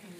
can